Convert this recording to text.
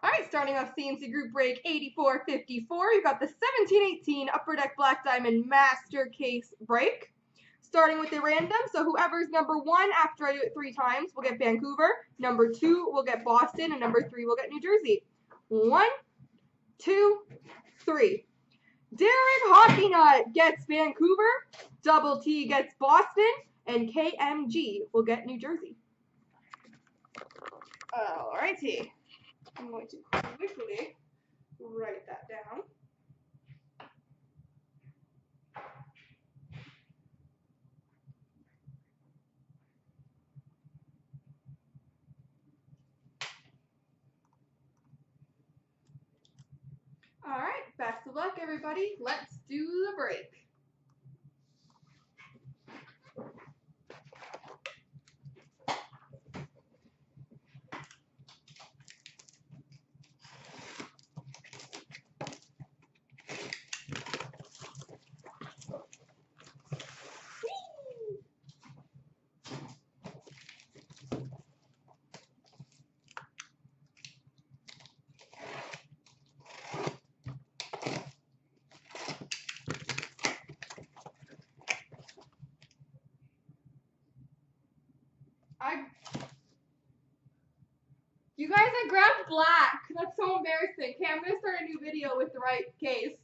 All right, starting off CNC Group Break 8454, you've got the 1718 Upper Deck Black Diamond Master Case Break. Starting with the random, so whoever's number one after I do it three times will get Vancouver, number two will get Boston, and number three will get New Jersey. One, two, three. Derek Hockey Nut gets Vancouver, Double T gets Boston, and KMG will get New Jersey. Alrighty. I'm going to quickly write that down. All right, best of luck, everybody. Let's do the break. I. You guys, I grabbed black. That's so embarrassing. Okay, I'm gonna start a new video with the right case.